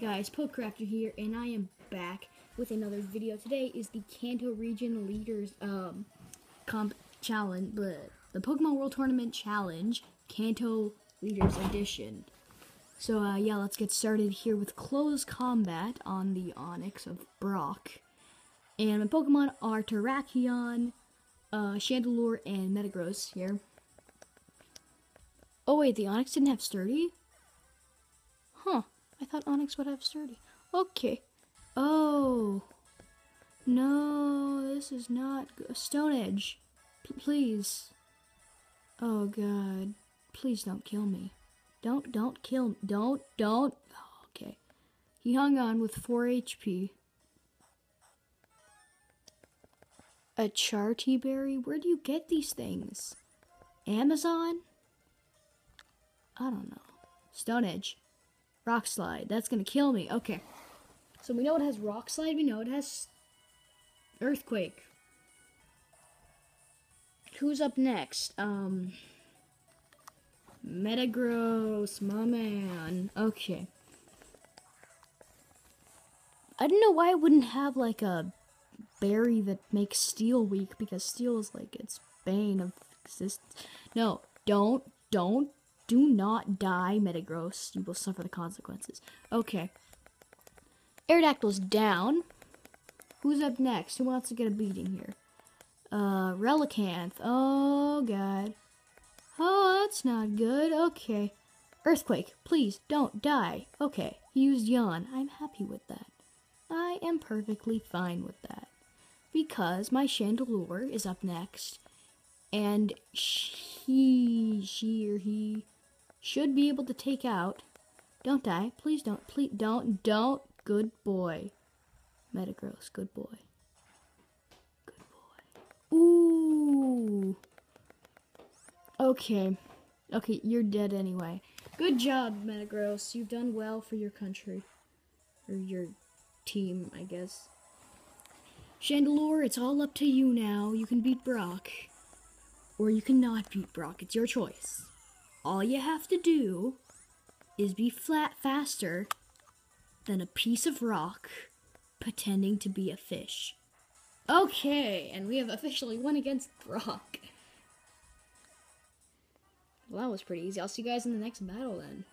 guys, Pokecrafter here, and I am back with another video. Today is the Kanto Region Leaders um, Comp Challenge, the, the Pokemon World Tournament Challenge, Kanto Leaders Edition. So uh, yeah, let's get started here with close combat on the Onix of Brock. And my Pokemon are Terrakion, uh, Chandelure, and Metagross here. Oh wait, the Onix didn't have Sturdy? Huh. I thought Onix would have sturdy. Okay. Oh. No, this is not. Stone Edge. P please. Oh god. Please don't kill me. Don't, don't kill. Don't, don't. Oh, okay. He hung on with 4 HP. A Charti berry? Where do you get these things? Amazon? I don't know. Stone Edge. Rock slide. That's gonna kill me. Okay. So we know it has rock slide. We know it has earthquake. Who's up next? Um. Metagross, my man. Okay. I don't know why I wouldn't have like a berry that makes steel weak because steel is like its bane of existence. No, don't, don't, do not die, Metagross. You will suffer the consequences. Okay. Aerodactyl's down. Who's up next? Who wants to get a beating here? Uh, Relicanth. Oh, God. Oh, that's not good. Okay. Earthquake, please don't die. Okay, he used Yawn. I'm happy with that. I am perfectly fine with that. Because my Chandelure is up next. And he, she, or he should be able to take out. Don't die. Please don't. Please don't. Don't. Good boy. Metagross. Good boy. Good boy. Ooh. Okay. Okay, you're dead anyway. Good job, Metagross. You've done well for your country. Or your team, I guess. Chandelure, it's all up to you now. You can beat Brock. Or you cannot beat Brock. It's your choice. All you have to do is be flat faster than a piece of rock pretending to be a fish. Okay, and we have officially won against Brock. Well, that was pretty easy. I'll see you guys in the next battle then.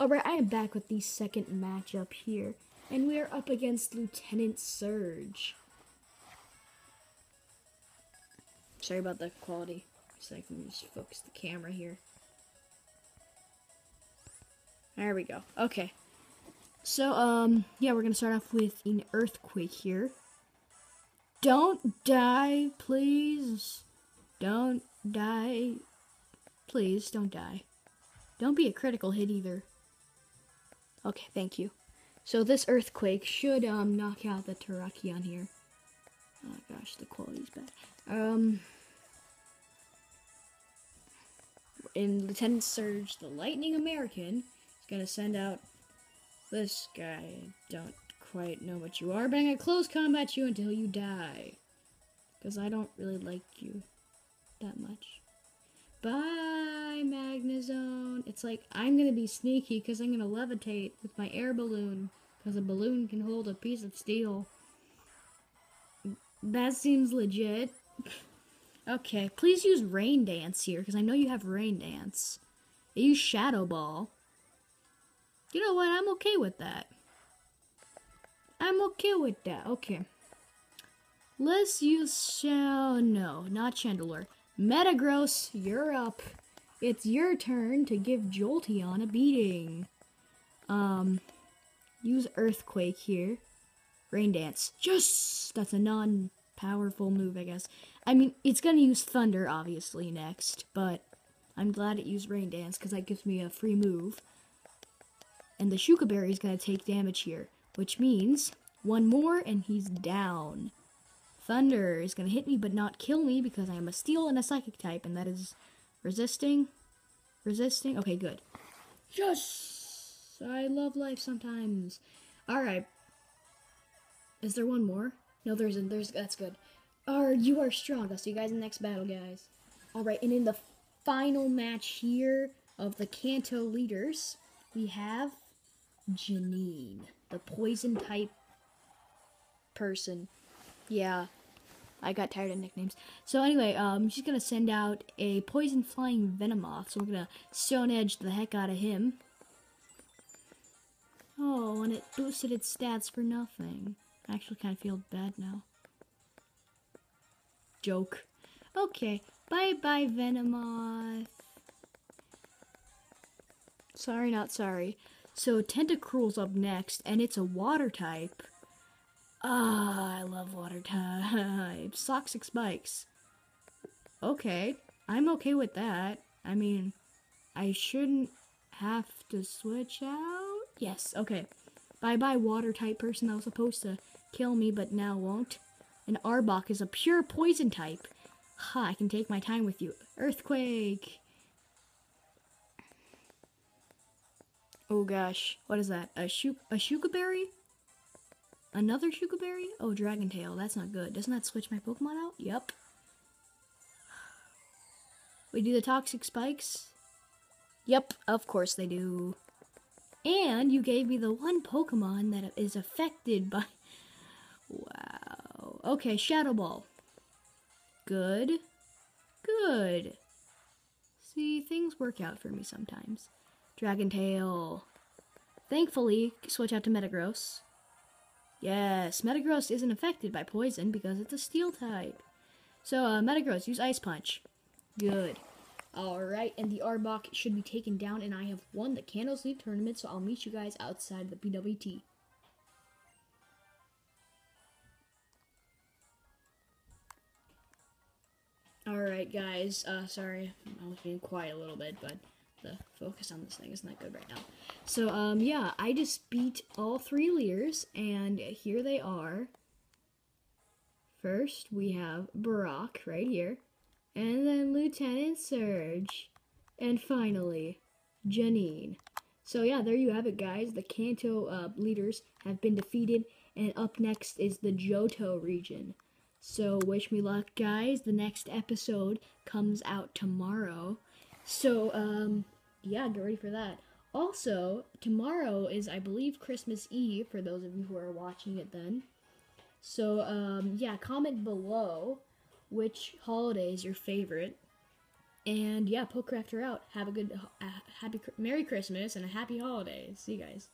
Alright, I am back with the second matchup here. And we are up against Lieutenant Surge. Sorry about the quality. So I can just focus the camera here. There we go. Okay. So, um, yeah, we're gonna start off with an earthquake here. Don't die, please. Don't die. Please, don't die. Don't be a critical hit either. Okay, thank you. So this earthquake should, um, knock out the Terrakion here. Oh gosh, the quality's bad. Um, in Lieutenant Surge, the Lightning American, is gonna send out this guy. I don't quite know what you are, but I'm gonna close combat you until you die. Because I don't really like you that much. Bye, Magnezone. It's like, I'm gonna be sneaky because I'm gonna levitate with my air balloon. Because a balloon can hold a piece of steel. That seems legit. Okay, please use Rain Dance here, because I know you have Rain Dance. use Shadow Ball. You know what? I'm okay with that. I'm okay with that. Okay. Let's use Shell. No, not Chandelure. Metagross, you're up. It's your turn to give Jolteon a beating. Um, use Earthquake here. Rain Dance. Just that's a non powerful move, I guess. I mean, it's gonna use Thunder, obviously, next, but I'm glad it used Rain Dance, because that gives me a free move. And the Shuca Berry is gonna take damage here, which means one more and he's down. Thunder is gonna hit me but not kill me because I am a Steel and a Psychic type, and that is resisting. Resisting. Okay, good. Yes! I love life sometimes. Alright. Is there one more? No, there isn't. There's that's good. Are you are strong. I'll see you guys in the next battle, guys. All right, and in the final match here of the Kanto leaders, we have Janine, the poison type person. Yeah, I got tired of nicknames. So anyway, um, she's gonna send out a poison flying Venomoth. So we're gonna stone edge the heck out of him. Oh, and it boosted its stats for nothing. I actually kind of feel bad now. Joke. Okay, bye bye Venomoth. Sorry, not sorry. So Tentacruel's up next, and it's a water type. Ah, I love water types. Toxic spikes. Okay, I'm okay with that. I mean, I shouldn't have to switch out. Yes, okay. Bye bye, water type person that was supposed to kill me but now won't. And Arbok is a pure poison type. Ha, I can take my time with you. Earthquake! Oh gosh, what is that? A shu a Shuca berry? Another Shuca berry? Oh, dragon tail. That's not good. Doesn't that switch my Pokemon out? Yep. We do the toxic spikes? Yep, of course they do. And you gave me the one Pokemon that is affected by... Wow. Okay, Shadow Ball. Good. Good. See, things work out for me sometimes. Dragon Tail. Thankfully, switch out to Metagross. Yes, Metagross isn't affected by poison because it's a steel type. So, uh, Metagross, use Ice Punch. Good. Alright, and the Arbok should be taken down, and I have won the Kanto Sleep Tournament, so I'll meet you guys outside the PWT. Alright, guys, uh, sorry, I was being quiet a little bit, but the focus on this thing is not good right now. So, um, yeah, I just beat all three leaders, and here they are. First, we have Brock right here, and then Lieutenant Surge, and finally, Janine. So, yeah, there you have it, guys. The Kanto uh, leaders have been defeated, and up next is the Johto region. So, wish me luck, guys. The next episode comes out tomorrow. So, um, yeah, get ready for that. Also, tomorrow is, I believe, Christmas Eve for those of you who are watching it then. So, um, yeah, comment below which holiday is your favorite. And yeah, Pokecrafter out. Have a good, uh, happy, Merry Christmas and a happy holidays. See you guys.